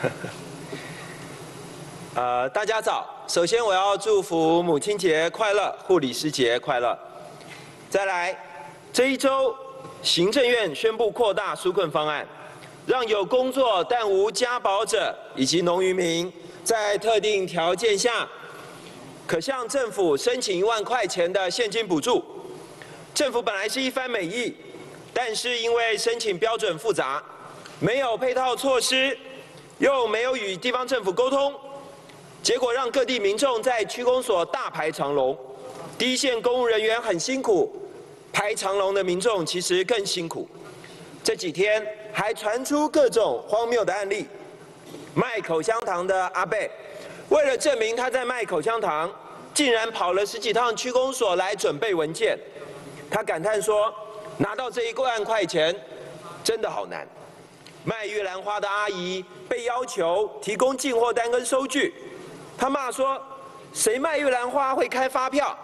呃，大家早。首先，我要祝福母亲节快乐，护理师节快乐。再来，这一周，行政院宣布扩大纾困方案，让有工作但无家保者以及农渔民，在特定条件下，可向政府申请一万块钱的现金补助。政府本来是一番美意，但是因为申请标准复杂，没有配套措施，又没有与地方政府沟通。结果让各地民众在区公所大排长龙，第一线公务人员很辛苦，排长龙的民众其实更辛苦。这几天还传出各种荒谬的案例，卖口香糖的阿贝，为了证明他在卖口香糖，竟然跑了十几趟区公所来准备文件。他感叹说：“拿到这一万块钱，真的好难。”卖玉兰花的阿姨被要求提供进货单跟收据。他骂说：“谁卖玉兰花会开发票？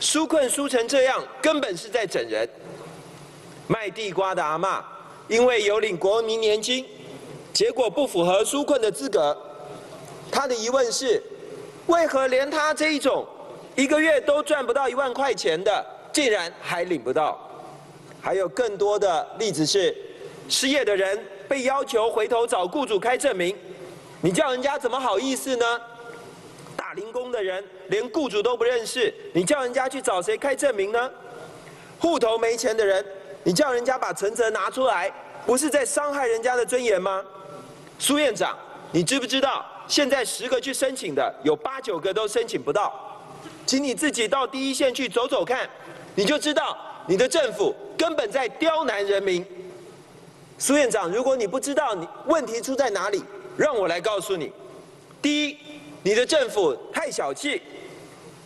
纾困纾成这样，根本是在整人。”卖地瓜的阿妈因为有领国民年金，结果不符合纾困的资格。他的疑问是：为何连他这一种一个月都赚不到一万块钱的，竟然还领不到？还有更多的例子是，失业的人被要求回头找雇主开证明，你叫人家怎么好意思呢？打零工的人连雇主都不认识，你叫人家去找谁开证明呢？户头没钱的人，你叫人家把存折拿出来，不是在伤害人家的尊严吗？苏院长，你知不知道现在十个去申请的，有八九个都申请不到？请你自己到第一线去走走看，你就知道你的政府根本在刁难人民。苏院长，如果你不知道你问题出在哪里，让我来告诉你。第一。你的政府太小气，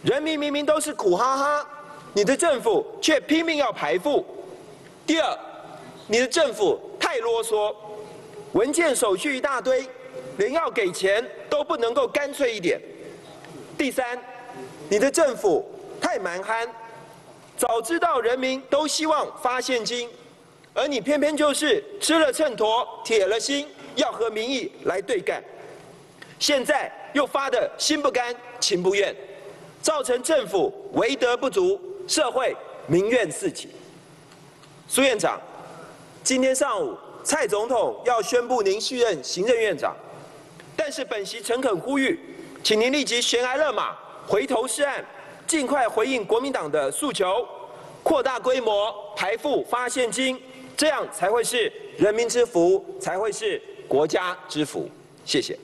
人民明明都是苦哈哈，你的政府却拼命要排富。第二，你的政府太啰嗦，文件手续一大堆，连要给钱都不能够干脆一点。第三，你的政府太蛮憨，早知道人民都希望发现金，而你偏偏就是吃了秤砣铁了心，要和民意来对干。现在。又发的心不甘情不愿，造成政府为德不足，社会民怨四起。苏院长，今天上午蔡总统要宣布您续任行政院长，但是本席诚恳呼吁，请您立即悬崖勒马，回头是岸，尽快回应国民党的诉求，扩大规模排富发现金，这样才会是人民之福，才会是国家之福。谢谢。